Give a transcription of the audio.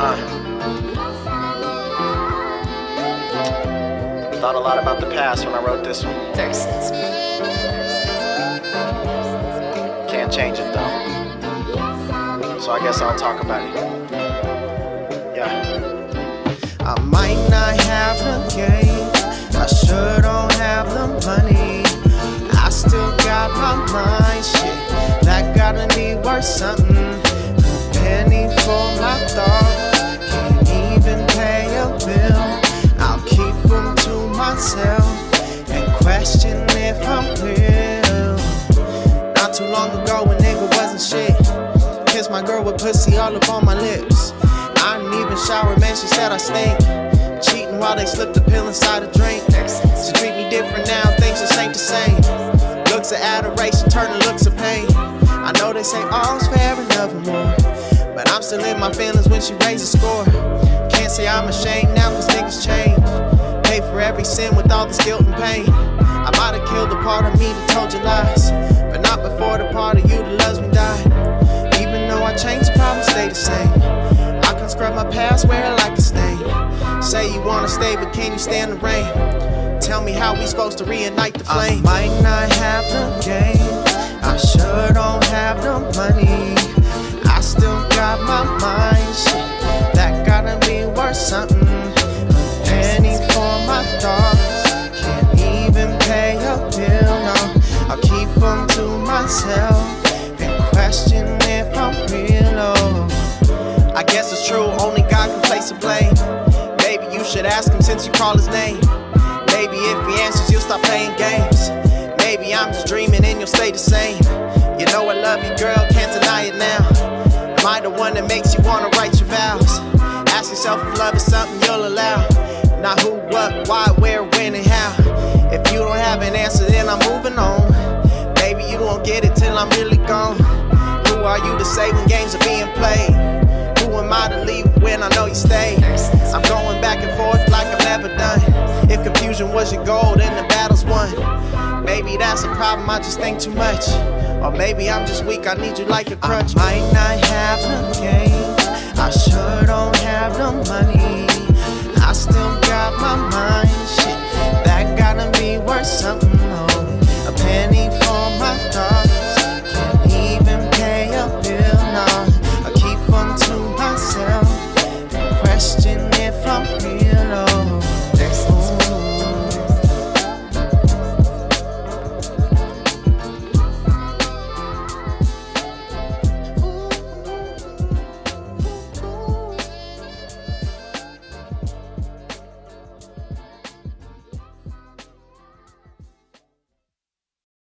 Uh. Thought a lot about the past when I wrote this one. Versus. Can't change it though. So I guess I'll talk about it. Yeah. I might not have the game, I sure don't have the money. I still got my mind, shit. That gotta be worth something. Too long ago, when nigga wasn't shit. Kissed my girl with pussy all up on my lips. I didn't even shower, man, she said I stink. Cheating while they slipped a pill inside a drink. She treat me different now, things just ain't the same. Looks of adoration turn to looks of pain. I know they say all's fair and nothing more. But I'm still in my feelings when she raises score. Can't say I'm ashamed now, cause niggas change. Pay for every sin with all this guilt and pain. I might have killed a part of me that told you lies. Not before the part of you that loves me died. Even though I changed, the problems stay the same. I can scrub my past, wear it like a stain. Say you wanna stay, but can you stand the rain? Tell me how we supposed to reignite the flame. I might not have the game, I sure don't have the I'll keep them to myself and question if I'm real. Oh. I guess it's true, only God can place the blame. Maybe you should ask him since you call his name. Maybe if he answers, you'll stop playing games. Maybe I'm just dreaming and you'll stay the same. You know I love you, girl, can't deny it now. Am I the one that makes you wanna write your vows? Ask yourself if love is something you'll allow. Not who, what, why, where, when, and how. If you don't have an answer, then I'm moving on. Confusion was your goal, then the battle's won. Maybe that's a problem, I just think too much. Or maybe I'm just weak, I need you like a crutch. I might not have the game, I sure don't have the money.